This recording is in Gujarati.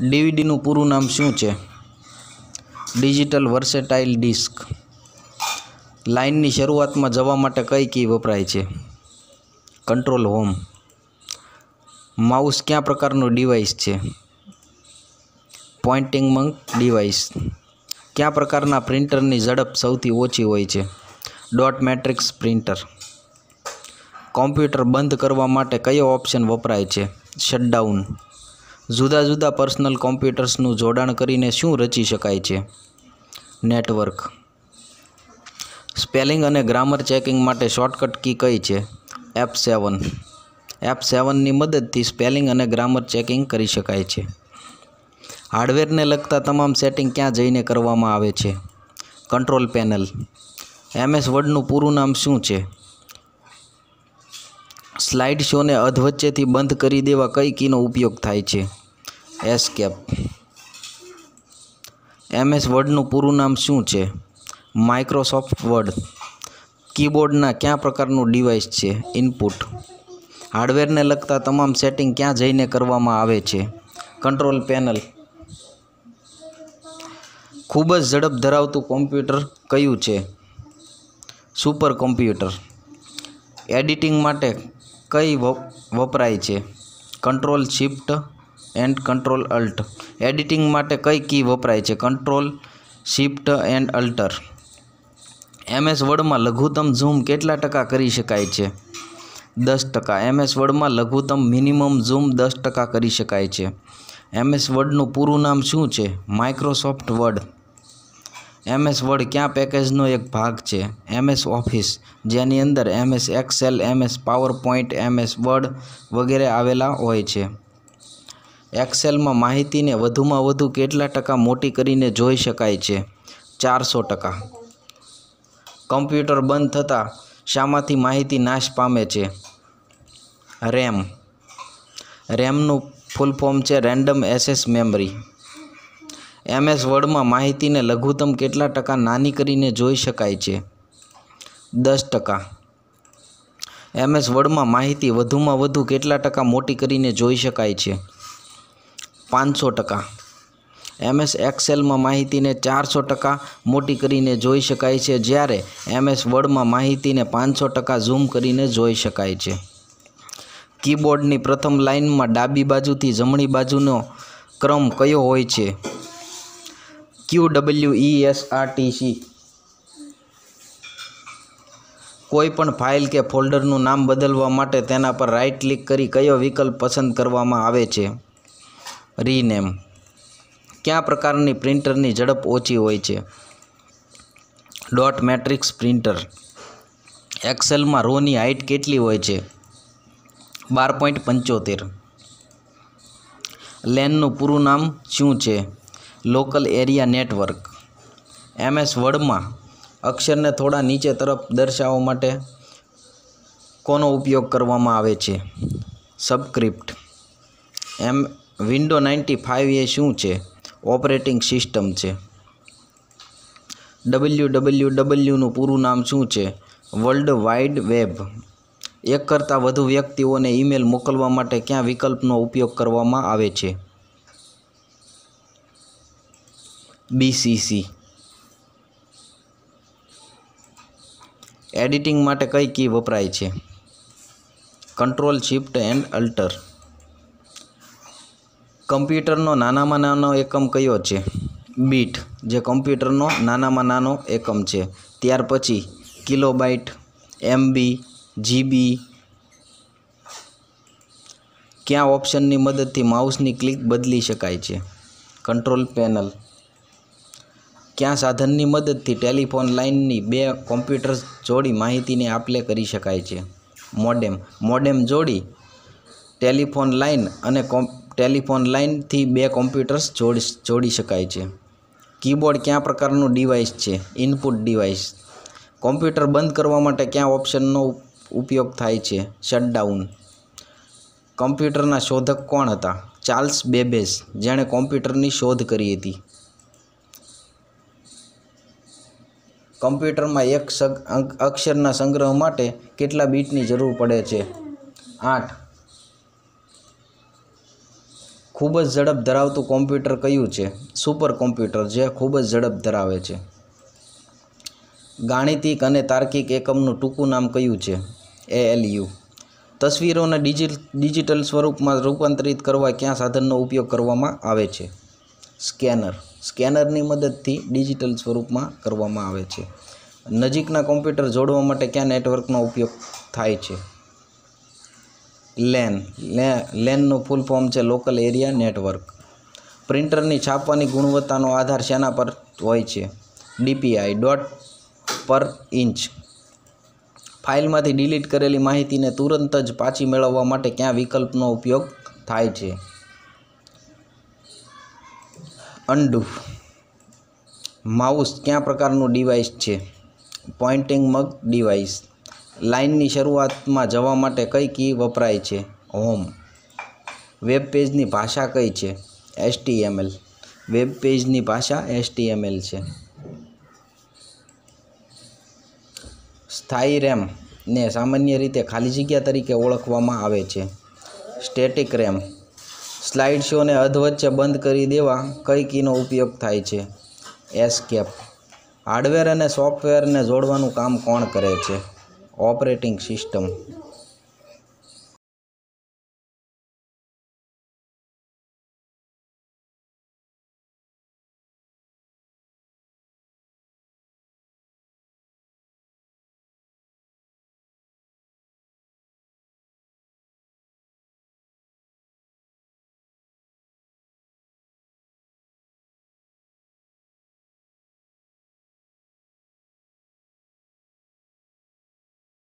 ડીવીડીનું પૂરું નામ શું છે? Digital versatile disc. લાઇનની શરૂઆતમાં જવા માટે કઈ કી વપરાય છે? Control home. માઉસ કયા પ્રકારનું ડિવાઇસ છે? પોઇન્ટિંગ મંક ડિવાઇસ. કયા પ્રકારના પ્રિન્ટરની ઝડપ સૌથી ઓછી હોય છે? Dot matrix printer. કોમ્પ્યુટર બંધ કરવા માટે કયો ઓપ્શન વપરાય છે? શટડાઉન. જુદા જુદા પર્સનલ કોમ્પ્યુટર્સનું જોડાણ કરીને શું રચી શકાય છે? નેટવર્ક. સ્પેલિંગ અને ગ્રામર ચેકિંગ માટે શોર્ટકટ કી કઈ છે? એપ સેવન. એપ સેવનની મદદથી સ્પેલિંગ અને ગ્રામર ચેકિંગ કરી શકાય છે. હાર્ડવેરને લગતા તમામ સેટિંગ ક્યાં જઈને કરવામાં આવે છે? Control panel. એમએસ વર્ડનું પૂરું નામ શું છે? સ્લાઇડ શોને અધવચ્ચેથી બંધ કરી દેવા કઈ કીનો ઉપયોગ થાય છે? એસ્કેપ એમએસ વર્ડનું પૂરું નામ શું છે? માઇક્રોસોફ્ટ વર્ડ કીબોર્ડના કયા પ્રકારનું ડિવાઇસ છે? ઇનપુટ હાર્ડવેરને લગતા તમામ સેટિંગ ક્યાં જઈને કરવામાં આવે છે? કંટ્રોલ પેનલ ખૂબ જ ઝડપ ધરાવતું કોમ્પ્યુટર કયું છે? સુપર કોમ્પ્યુટર એડિટિંગ માટે કઈ વપરાય છે? Control shift and control alt editing માટે કઈ કી વપરાય છે? Control shift and alter MS વર્ડમાં લઘુત્તમ ઝૂમ કેટલા ટકા કરી શકાય છે? દસ ટકા. એમએસ વર્ડમાં લઘુત્તમ મિનિમમ ઝૂમ દસ ટકા કરી શકાય છે. એમએસ વર્ડનું પૂરું નામ શું છે? માઇક્રોસોફ્ટ વર્ડ એમએસ વર્ડ ક્યાં પેકેજનો એક ભાગ છે? એમએસ ઓફિસ જેની અંદર MS Excel MS PowerPoint MS Word વગેરે આવેલા હોય છે. એક્સેલમાં માહિતીને વધુમાં વધુ કેટલા ટકા મોટી કરીને જોઈ શકાય છે? ચારસો ટકા. કમ્પ્યુટર બંધ થતાં શામાંથી માહિતી નાશ પામે છે? રેમ રેમનું ફૂલ ફોર્મ છે રેન્ડમ એસેસ મેમરી એમએસ વર્ડમાં માહિતીને લઘુત્તમ કેટલા ટકા નાની કરીને જોઈ શકાય છે? દસ ટકા. એમએસ વર્ડમાં માહિતી વધુમાં વધુ કેટલા ટકા મોટી કરીને જોઈ શકાય છે? પાંચસો ટકા. એમએસ એક્સેલમાં માહિતીને ચારસો ટકા મોટી કરીને જોઈ શકાય છે, જ્યારે એમએસ વર્ડમાં માહિતીને પાંચસો ટકા ઝૂમ કરીને જોઈ શકાય છે. કીબોર્ડની પ્રથમ લાઇનમાં ડાબી બાજુથી જમણી બાજુનો ક્રમ કયો હોય છે? Q W E S R T C કોઈ પણ ફાઇલ કે ફોલ્ડરનું નામ બદલવા માટે તેના પર રાઇટ ક્લિક કરી કયો વિકલ્પ પસંદ કરવામાં આવે છે? રીનેમ કયા પ્રકારની પ્રિન્ટરની ઝડપ ઓછી હોય છે? ડોટ મેટ્રિક્સ પ્રિન્ટર એક્સેલમાં રોની હાઇટ કેટલી હોય છે? બાર પોઈન્ટ પંચોતેર. લેનનું પૂરું નામ શું છે? લોકલ એરિયા નેટવર્ક એમએસ વર્ડમાં અક્ષરને થોડા નીચે તરફ દર્શાવવા માટે કોનો ઉપયોગ કરવામાં આવે છે? Subscript M window ninety five એ શું છે? ઓપરેટિંગ સિસ્ટમ છે. ડબલ્યુ ડબલ્યુ ડબલ્યુનું પૂરું નામ શું છે? વર્લ્ડ વાઇડ વેબ એક કરતાં વધુ વ્યક્તિઓને ઈમેલ મોકલવા માટે ક્યાં વિકલ્પનો ઉપયોગ કરવામાં આવે છે? બીસીસી એડિટિંગ માટે કઈ કી વપરાય છે? કંટ્રોલ શિફ્ટ એન્ડ અલ્ટર કમ્પ્યુટરનો નાનામાં નાનો એકમ કયો છે? બીટ જે કમ્પ્યુટરનો નાનામાં નાનો એકમ છે. ત્યાર પછી કિલોબાઇટ એમબી જીબી ક્યાં ઓપ્શનની મદદથી માઉસની ક્લિક બદલી શકાય છે? કંટ્રોલ પેનલ કયા સાધનની મદદથી ટેલિફોન લાઇનની બે કોમ્પ્યુટર્સ જોડી માહિતીને આપલે કરી શકાય છે? મોડેમ. મોડેમ જોડી, ટેલિફોન લાઇન અને કોમ, ટેલિફોન લાઇનથી બે કોમ્પ્યુટર્સ જોડી જોડી શકાય છે. કીબોર્ડ કયા પ્રકારનું ડિવાઇસ છે? Input device. કોમ્પ્યુટર બંધ કરવા માટે કયા ઓપ્શનનો ઉપયોગ થાય છે? શટડાઉન. કમ્પ્યુટરના શોધક કોણ હતા? ચાર્લ્સ બેબેઝ, જેણે કોમ્પ્યુટરની શોધ કરી હતી. કમ્પ્યુટરમાં એક અક્ષરના સંગ્રહ માટે કેટલા બીટની જરૂર પડે છે? આઠ. ખૂબ જ ઝડપ ધરાવતું કોમ્પ્યુટર કયું છે? સુપર કોમ્પ્યુટર, જે ખૂબ જ ઝડપ ધરાવે છે. ગાણિતિક અને તાર્કિક એકમનું ટૂંકું નામ કયું છે? એએલયુ. તસવીરોને ડિજિ ડિજિટલ સ્વરૂપમાં રૂપાંતરિત કરવા ક્યાં સાધનનો ઉપયોગ કરવામાં આવે છે? સ્કેનર. સ્કેનરની મદદથી ડિજિટલ સ્વરૂપમાં કરવામાં આવે છે. નજીકના કોમ્પ્યુટર જોડવા માટે કયા નેટવર્કનો ઉપયોગ થાય છે? લેન લેનનું ફૂલ ફોર્મ છે લોકલ એરિયા નેટવર્ક. પ્રિન્ટરની છાપવાની ગુણવત્તાનો આધાર શેના પર હોય છે. DPI dot per inch. ફાઇલમાંથી delete કરેલી માહિતીને તુરંત જ પાછી મેળવવા માટે કયા વિકલ્પનો ઉપયોગ થાય છે? અન્ડુ માઉસ ક્યાં પ્રકારનું ડિવાઇસ છે? પોઇન્ટિંગ મગ ડિવાઇસ લાઇનની શરૂઆતમાં જવા માટે કઈ કી વપરાય છે? હોમ વેબ પેજની ભાષા કઈ છે? એચટીએમએલ વેબ પેજની ભાષા એચટીએમએલ છે. સ્થાયી રેમ ને સામાન્ય રીતે ખાલી જગ્યા તરીકે ઓળખવામાં આવે છે. સ્ટેટિક રેમ સ્લાઇડ શોને અધવચ્ચે બંધ કરી દેવા કઈ કીનો ઉપયોગ થાય છે. એસ્કેપ હાર્ડવેર અને સોફ્ટવેરને જોડવાનું કામ કોણ કરે છે? Operating system